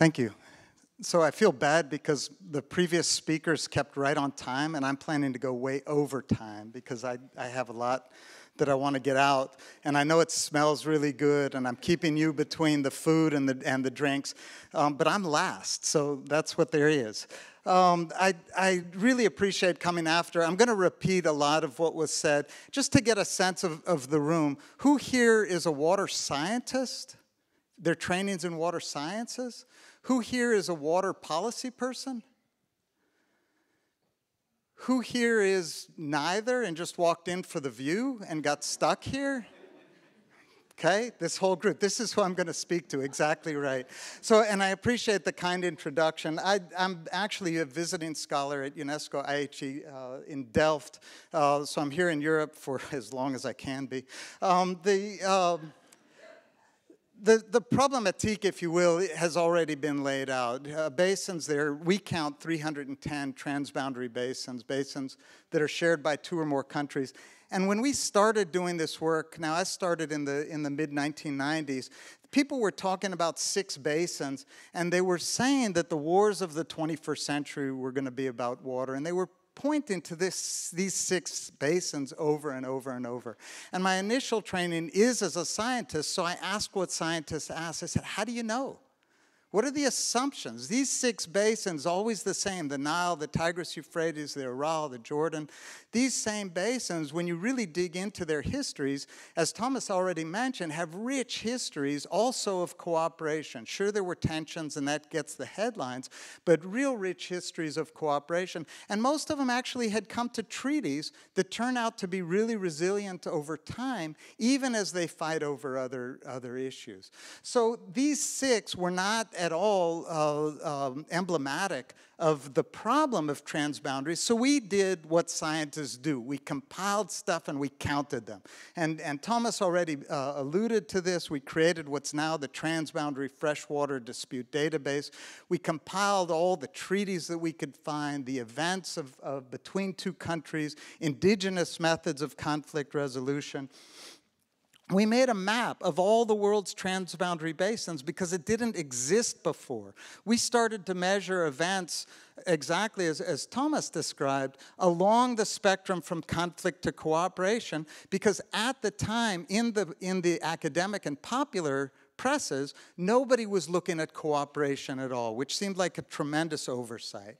Thank you. So I feel bad because the previous speakers kept right on time, and I'm planning to go way over time because I, I have a lot that I want to get out. And I know it smells really good, and I'm keeping you between the food and the, and the drinks, um, but I'm last, so that's what there is. Um, I, I really appreciate coming after. I'm going to repeat a lot of what was said just to get a sense of, of the room. Who here is a water scientist? Their training's in water sciences? Who here is a water policy person? Who here is neither and just walked in for the view and got stuck here? Okay, this whole group. This is who I'm going to speak to, exactly right. So, and I appreciate the kind introduction. I, am actually a visiting scholar at UNESCO IHE uh, in Delft, uh, so I'm here in Europe for as long as I can be. Um, the, um, the, the problematique, if you will, has already been laid out. Uh, basins there, we count 310 transboundary basins, basins that are shared by two or more countries. And when we started doing this work, now I started in the, in the mid 1990s, people were talking about six basins, and they were saying that the wars of the 21st century were going to be about water, and they were pointing to this, these six basins over and over and over. And my initial training is as a scientist, so I asked what scientists ask. I said, How do you know? What are the assumptions? These six basins, always the same the Nile, the Tigris, Euphrates, the Aral, the Jordan. These same basins, when you really dig into their histories, as Thomas already mentioned, have rich histories also of cooperation. Sure, there were tensions, and that gets the headlines, but real rich histories of cooperation. And most of them actually had come to treaties that turn out to be really resilient over time, even as they fight over other, other issues. So these six were not at all uh, um, emblematic of the problem of transboundaries. So we did what scientists do. We compiled stuff and we counted them. And, and Thomas already uh, alluded to this. We created what's now the Transboundary Freshwater Dispute Database. We compiled all the treaties that we could find, the events of, of between two countries, indigenous methods of conflict resolution we made a map of all the world's transboundary basins because it didn't exist before. We started to measure events exactly as, as Thomas described along the spectrum from conflict to cooperation because at the time in the, in the academic and popular presses, nobody was looking at cooperation at all, which seemed like a tremendous oversight.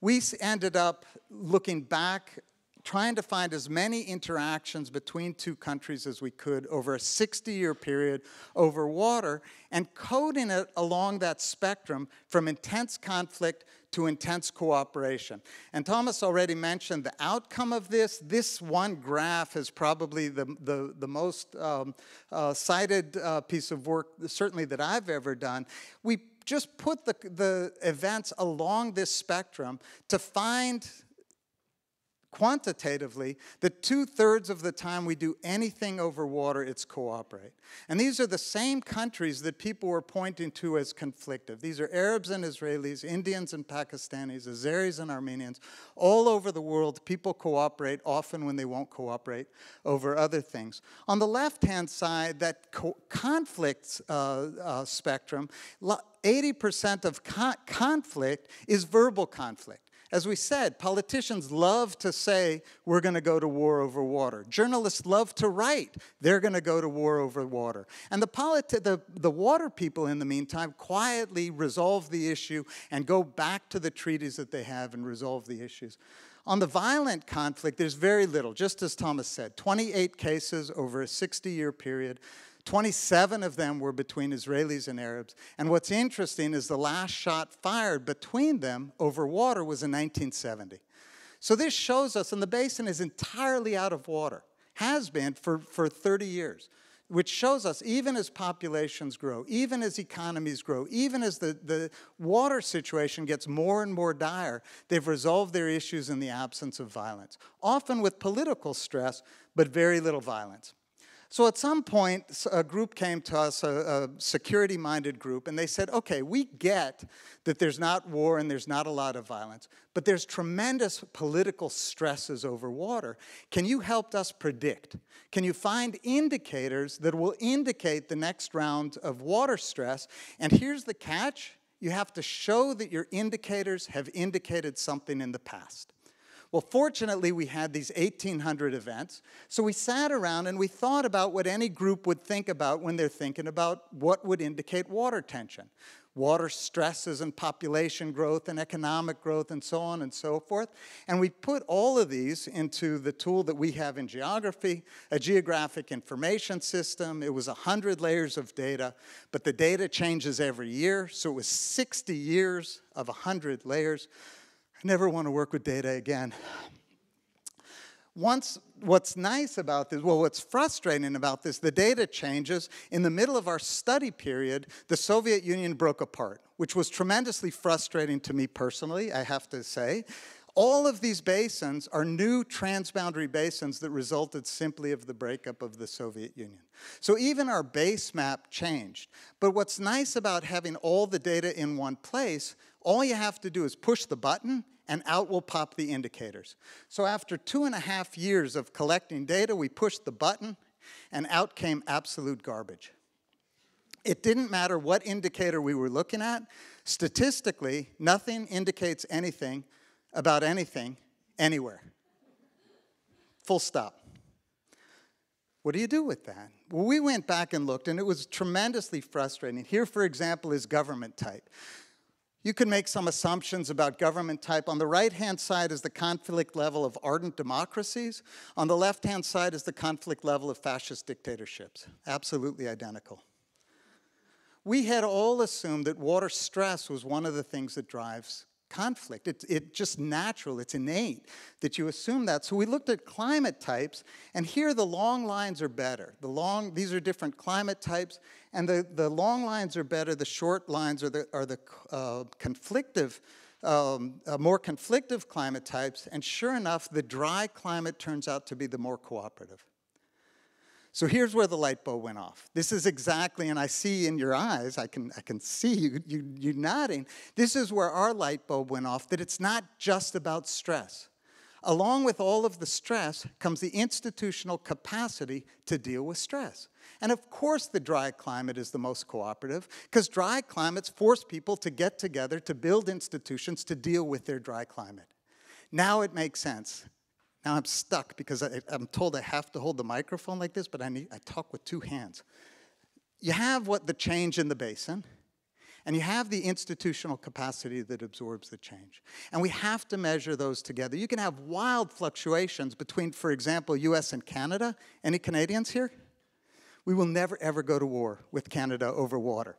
We ended up looking back trying to find as many interactions between two countries as we could over a 60 year period over water and coding it along that spectrum from intense conflict to intense cooperation. And Thomas already mentioned the outcome of this. This one graph is probably the, the, the most um, uh, cited uh, piece of work, certainly that I've ever done. We just put the, the events along this spectrum to find quantitatively that two thirds of the time we do anything over water, it's cooperate. And these are the same countries that people were pointing to as conflictive. These are Arabs and Israelis, Indians and Pakistanis, Azeris and Armenians. All over the world, people cooperate often when they won't cooperate over other things. On the left hand side, that co- conflict uh, uh, spectrum, 80% of co- conflict is verbal conflict. As we said, politicians love to say, we're going to go to war over water. Journalists love to write, they're going to go to war over water. And the, politi- the, the water people, in the meantime, quietly resolve the issue and go back to the treaties that they have and resolve the issues. On the violent conflict, there's very little, just as Thomas said 28 cases over a 60 year period. 27 of them were between Israelis and Arabs. And what's interesting is the last shot fired between them over water was in 1970. So this shows us, and the basin is entirely out of water, has been for, for 30 years, which shows us even as populations grow, even as economies grow, even as the, the water situation gets more and more dire, they've resolved their issues in the absence of violence, often with political stress, but very little violence. So at some point, a group came to us, a, a security minded group, and they said, okay, we get that there's not war and there's not a lot of violence, but there's tremendous political stresses over water. Can you help us predict? Can you find indicators that will indicate the next round of water stress? And here's the catch You have to show that your indicators have indicated something in the past. Well, fortunately, we had these 1,800 events. So we sat around and we thought about what any group would think about when they're thinking about what would indicate water tension water stresses and population growth and economic growth and so on and so forth. And we put all of these into the tool that we have in geography, a geographic information system. It was 100 layers of data, but the data changes every year. So it was 60 years of 100 layers. Never want to work with data again once what's nice about this, well, what's frustrating about this, the data changes. In the middle of our study period, the Soviet Union broke apart, which was tremendously frustrating to me personally, I have to say. All of these basins are new transboundary basins that resulted simply of the breakup of the Soviet Union. So even our base map changed. But what's nice about having all the data in one place, all you have to do is push the button and out will pop the indicators. So after two and a half years of collecting data, we pushed the button and out came absolute garbage. It didn't matter what indicator we were looking at. Statistically, nothing indicates anything about anything anywhere. Full stop. What do you do with that? Well, we went back and looked, and it was tremendously frustrating. Here, for example, is government type. You can make some assumptions about government type. On the right-hand side is the conflict level of ardent democracies. On the left-hand side is the conflict level of fascist dictatorships. Absolutely identical. We had all assumed that water stress was one of the things that drives conflict. It's it just natural, it's innate that you assume that. So we looked at climate types, and here the long lines are better. The long, these are different climate types, and the, the long lines are better, the short lines are the, are the uh, conflictive, um, uh, more conflictive climate types, and sure enough, the dry climate turns out to be the more cooperative. So here's where the light bulb went off. This is exactly, and I see in your eyes, I can, I can see you, you, you nodding. This is where our light bulb went off that it's not just about stress. Along with all of the stress comes the institutional capacity to deal with stress. And of course, the dry climate is the most cooperative because dry climates force people to get together to build institutions to deal with their dry climate. Now it makes sense. Now I'm stuck because I, am told I have to hold the microphone like this, but I, need, I talk with two hands. You have what the change in the basin, and you have the institutional capacity that absorbs the change. And we have to measure those together. You can have wild fluctuations between, for example, US and Canada. Any Canadians here? We will never, ever go to war with Canada over water.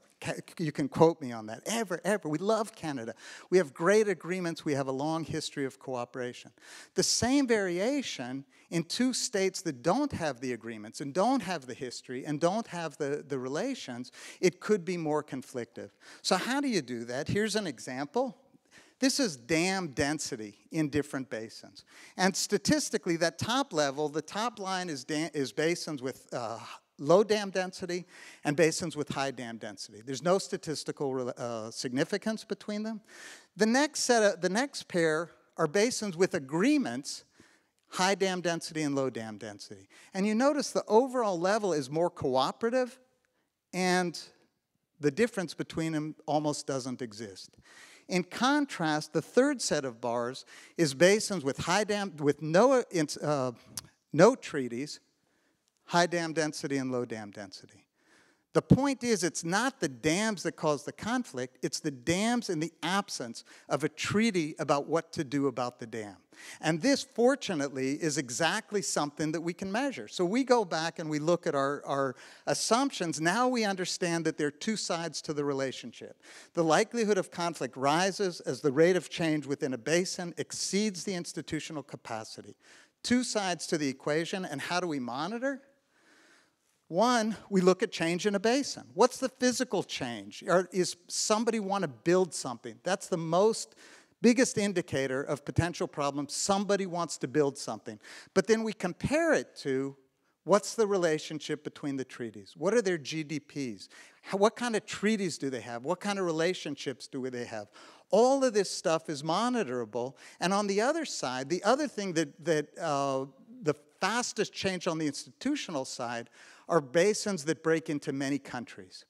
You can quote me on that. Ever, ever. We love Canada. We have great agreements. We have a long history of cooperation. The same variation in two states that don't have the agreements and don't have the history and don't have the, the relations, it could be more conflictive. So, how do you do that? Here's an example. This is dam density in different basins. And statistically, that top level, the top line is, is basins with uh, low dam density and basins with high dam density. There's no statistical uh, significance between them. The next, set of, the next pair are basins with agreements, high dam density and low dam density. And you notice the overall level is more cooperative and the difference between them almost doesn't exist. In contrast, the third set of bars is basins with high dam, with no, uh, no treaties high dam density and low dam density. The point is, it's not the dams that cause the conflict, it's the dams in the absence of a treaty about what to do about the dam. And this, fortunately, is exactly something that we can measure. So we go back and we look at our, our assumptions. Now we understand that there are two sides to the relationship. The likelihood of conflict rises as the rate of change within a basin exceeds the institutional capacity. Two sides to the equation, and how do we monitor? One, we look at change in a basin. What's the physical change? Or is somebody want to build something? That's the most biggest indicator of potential problems. Somebody wants to build something. But then we compare it to what's the relationship between the treaties? What are their GDPs? What kind of treaties do they have? What kind of relationships do they have? All of this stuff is monitorable. And on the other side, the other thing that, that uh, the fastest change on the institutional side are basins that break into many countries.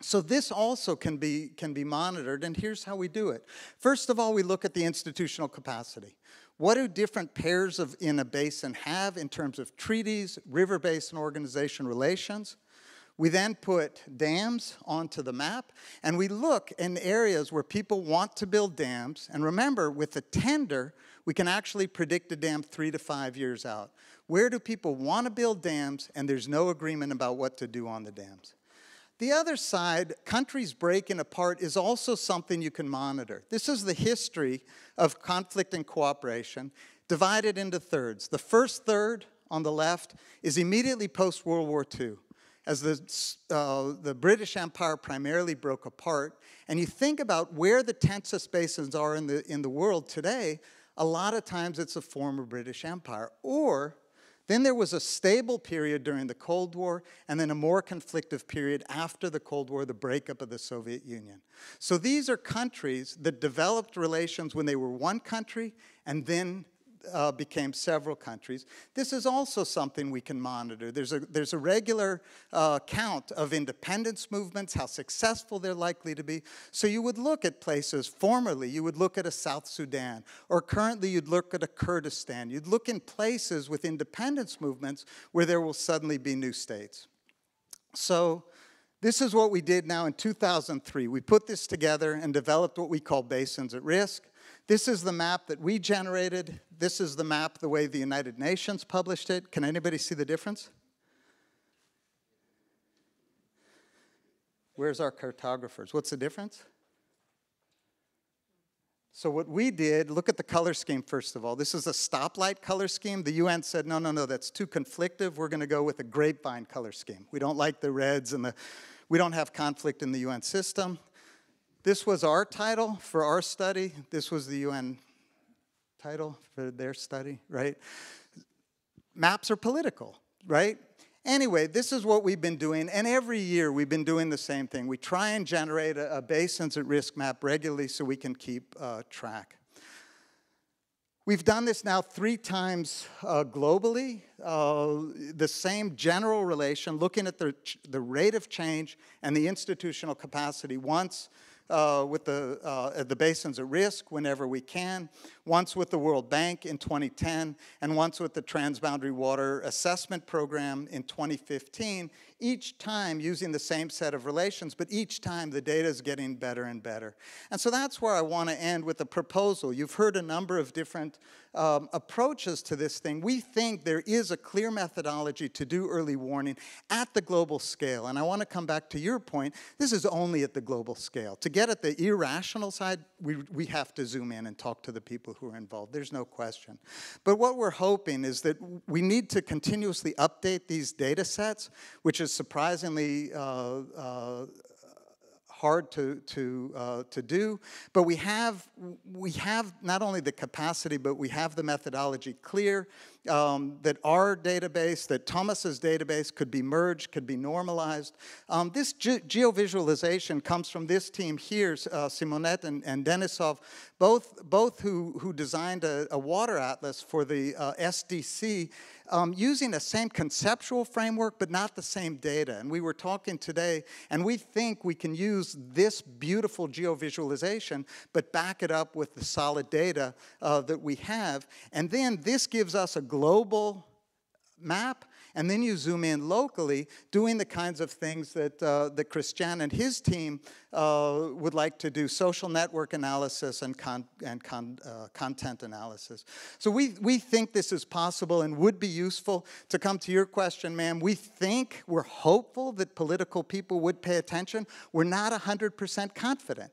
So this also can be, can be monitored, and here's how we do it. First of all, we look at the institutional capacity. What do different pairs of, in a basin have in terms of treaties, river basin organization relations? We then put dams onto the map, and we look in areas where people want to build dams. And remember, with the tender, we can actually predict a dam three to five years out. Where do people want to build dams, and there's no agreement about what to do on the dams? The other side, countries breaking apart, is also something you can monitor. This is the history of conflict and cooperation, divided into thirds. The first third on the left is immediately post World War II, as the, uh, the British Empire primarily broke apart. And you think about where the tensest basins are in the, in the world today, a lot of times it's a former British Empire. Or then there was a stable period during the Cold War, and then a more conflictive period after the Cold War, the breakup of the Soviet Union. So these are countries that developed relations when they were one country and then uh, became several countries. This is also something we can monitor. There's a, there's a regular uh, count of independence movements, how successful they're likely to be. So you would look at places, formerly, you would look at a South Sudan, or currently you'd look at a Kurdistan. You'd look in places with independence movements where there will suddenly be new states. So this is what we did now in 2003. We put this together and developed what we call basins at risk. This is the map that we generated. This is the map the way the United Nations published it. Can anybody see the difference? Where's our cartographers? What's the difference? So what we did, look at the color scheme first of all. This is a stoplight color scheme. The UN said, no, no, no, that's too conflictive. We're going to go with a grapevine color scheme. We don't like the reds and the, we don't have conflict in the UN system. This was our title for our study. This was the UN title for their study, right? Maps are political, right? Anyway, this is what we've been doing, and every year we've been doing the same thing. We try and generate a, a basins at risk map regularly so we can keep uh, track. We've done this now three times uh, globally, uh, the same general relation, looking at the, the rate of change and the institutional capacity once uh, with the, uh, the basins at risk whenever we can, once with the World Bank in 2010, and once with the Transboundary Water Assessment Program in 2015, each time using the same set of relations, but each time the data is getting better and better. And so that's where I want to end with a proposal. You've heard a number of different um, approaches to this thing. We think there is a clear methodology to do early warning at the global scale. And I want to come back to your point. This is only at the global scale. To get at the irrational side, we, we have to zoom in and talk to the people who are involved. There's no question. But what we're hoping is that we need to continuously update these data sets, which is surprisingly uh, uh, hard to, to, uh, to do. But we have, we have not only the capacity, but we have the methodology clear um, that our database, that Thomas's database could be merged, could be normalized. Um, this ge geovisualization comes from this team here, uh, Simonett and, and Denisov, both, both who, who designed a, a water atlas for the uh, SDC um, using the same conceptual framework, but not the same data. And we were talking today, and we think we can use this beautiful geovisualization, but back it up with the solid data uh, that we have. And then this gives us a global map and then you zoom in locally, doing the kinds of things that, uh, that Christian and his team uh, would like to do, social network analysis and, con and con uh, content analysis. So we, we think this is possible and would be useful. To come to your question, ma'am, we think, we're hopeful that political people would pay attention. We're not 100% confident.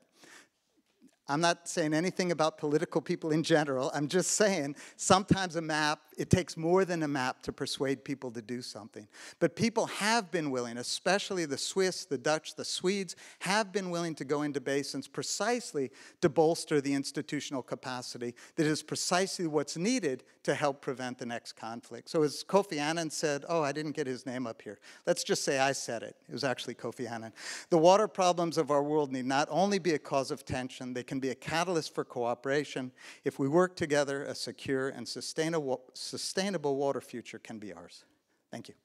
I'm not saying anything about political people in general. I'm just saying sometimes a map, it takes more than a map to persuade people to do something. But people have been willing, especially the Swiss, the Dutch, the Swedes, have been willing to go into basins precisely to bolster the institutional capacity that is precisely what's needed to help prevent the next conflict. So as Kofi Annan said, oh, I didn't get his name up here. Let's just say I said it. It was actually Kofi Annan. The water problems of our world need not only be a cause of tension, they can be a catalyst for cooperation. If we work together, a secure and sustainable, sustainable water future can be ours. Thank you.